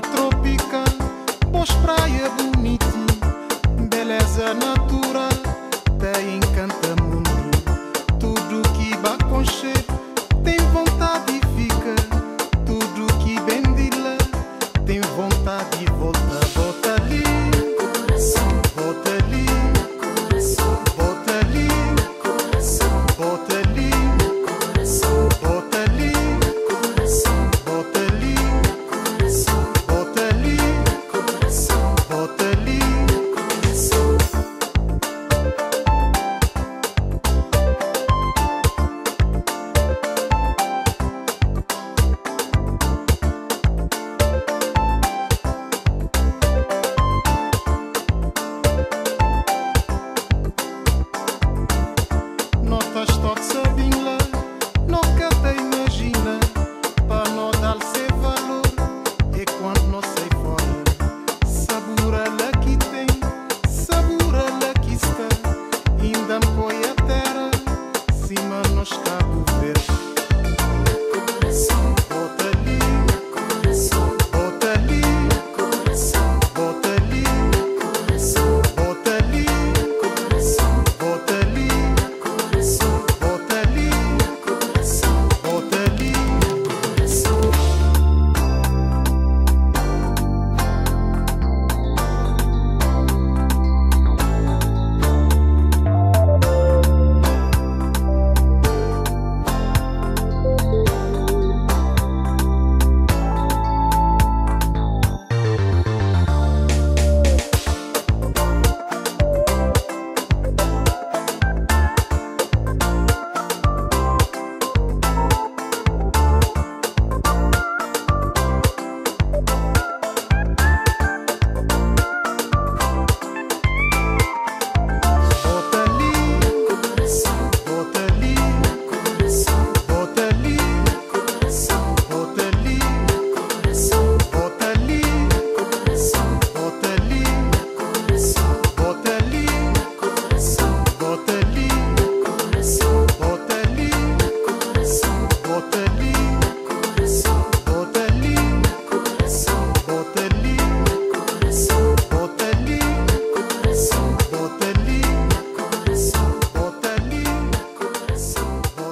natural.